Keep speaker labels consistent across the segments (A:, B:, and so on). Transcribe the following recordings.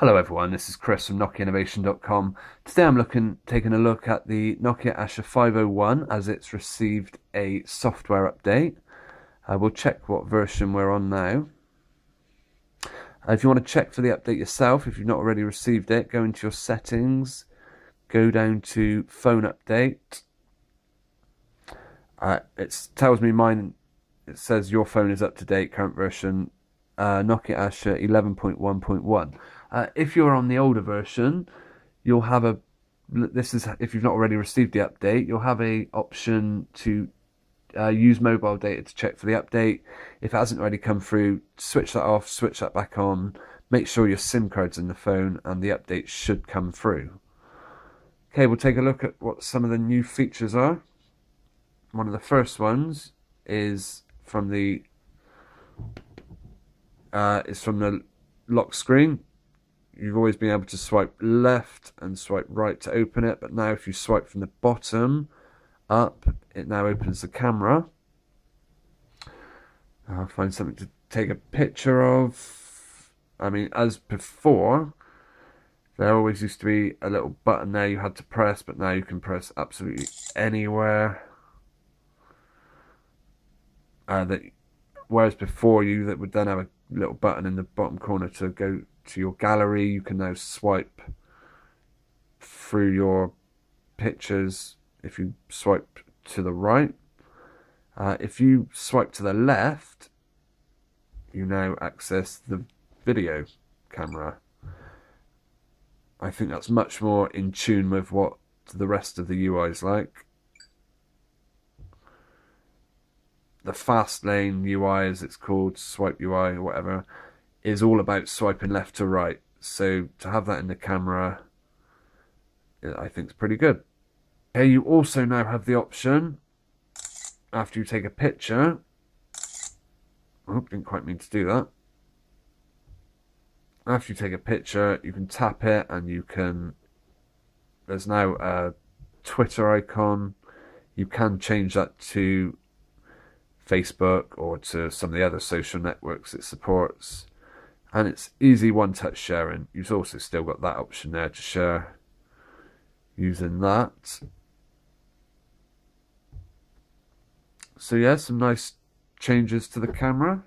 A: Hello everyone, this is Chris from NokiaInnovation.com. Today I'm looking, taking a look at the Nokia Asha 501 as it's received a software update. Uh, we'll check what version we're on now. Uh, if you want to check for the update yourself, if you've not already received it, go into your settings, go down to phone update. Uh, it tells me mine, it says your phone is up to date, current version, uh, Nokia Asha 11.1.1. Uh, if you're on the older version, you'll have a this is if you've not already received the update, you'll have a option to uh, use mobile data to check for the update. If it hasn't already come through, switch that off, switch that back on. Make sure your SIM card's in the phone, and the update should come through. Okay, we'll take a look at what some of the new features are. One of the first ones is from the uh, is from the lock screen you've always been able to swipe left and swipe right to open it, but now if you swipe from the bottom up, it now opens the camera. I'll find something to take a picture of. I mean, as before, there always used to be a little button there you had to press, but now you can press absolutely anywhere. Uh, that, whereas before you that would then have a little button in the bottom corner to go to your gallery. You can now swipe through your pictures if you swipe to the right. Uh, if you swipe to the left, you now access the video camera. I think that's much more in tune with what the rest of the UI is like. The Fastlane UI, as it's called, swipe UI or whatever, is all about swiping left to right. So to have that in the camera, I think is pretty good. Okay, you also now have the option, after you take a picture, oh, didn't quite mean to do that. After you take a picture, you can tap it and you can, there's now a Twitter icon. You can change that to Facebook or to some of the other social networks it supports and it's easy one touch sharing. You've also still got that option there to share using that. So yeah, some nice changes to the camera.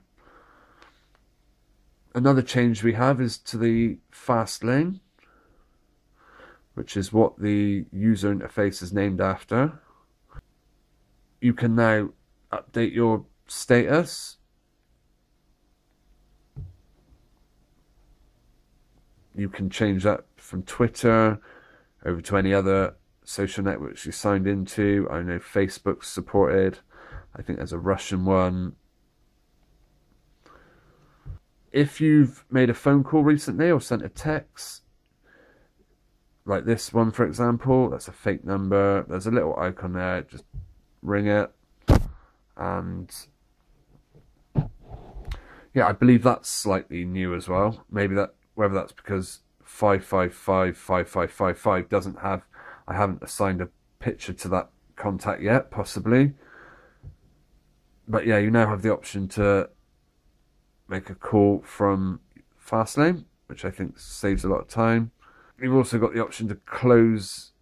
A: Another change we have is to the Fastlane, which is what the user interface is named after. You can now update your status you can change that from Twitter over to any other social networks you signed into. I know Facebook's supported. I think there's a Russian one. If you've made a phone call recently or sent a text, like this one for example, that's a fake number. There's a little icon there, just ring it. And yeah, I believe that's slightly new as well. Maybe that whether that's because 5555555 doesn't have, I haven't assigned a picture to that contact yet, possibly. But yeah, you now have the option to make a call from Fastlane, which I think saves a lot of time. You've also got the option to close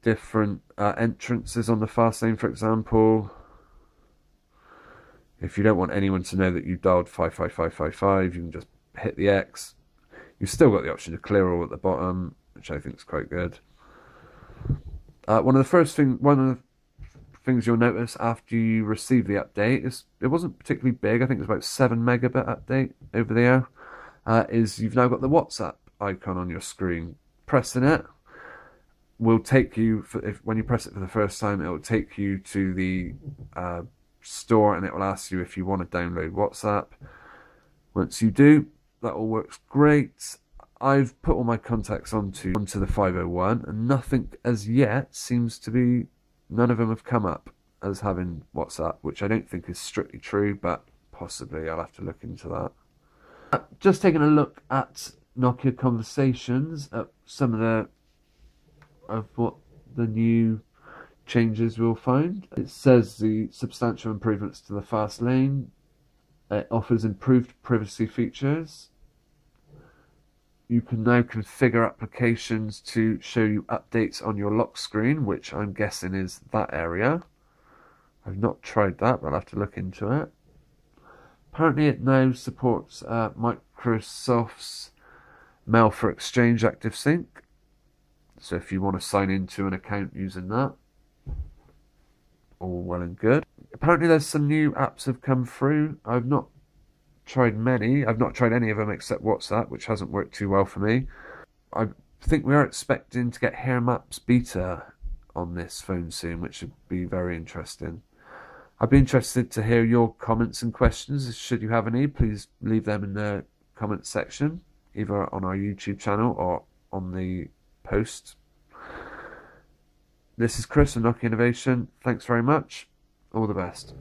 A: different uh, entrances on the Fastlane, for example. If you don't want anyone to know that you dialed 55555, you can just hit the X. You've still got the option to clear all at the bottom, which I think is quite good. Uh, one of the first thing, one of the things you'll notice after you receive the update is it wasn't particularly big. I think it was about seven megabit update over the air. Uh, is you've now got the WhatsApp icon on your screen. Pressing it will take you for, if when you press it for the first time, it will take you to the uh, store and it will ask you if you want to download WhatsApp. Once you do, that all works great. I've put all my contacts onto onto the 501, and nothing as yet seems to be. None of them have come up as having WhatsApp, which I don't think is strictly true, but possibly I'll have to look into that. Uh, just taking a look at Nokia conversations, at some of the of what the new changes we'll find. It says the substantial improvements to the Fastlane. It offers improved privacy features you can now configure applications to show you updates on your lock screen, which I'm guessing is that area. I've not tried that, but I'll have to look into it. Apparently, it now supports uh, Microsoft's Mail for Exchange ActiveSync. So if you want to sign into an account using that, all well and good. Apparently, there's some new apps have come through. I've not tried many. I've not tried any of them except WhatsApp, which hasn't worked too well for me. I think we are expecting to get HERE Maps beta on this phone soon, which would be very interesting. I'd be interested to hear your comments and questions. Should you have any, please leave them in the comment section, either on our YouTube channel or on the post. This is Chris from Nokia Innovation. Thanks very much. All the best.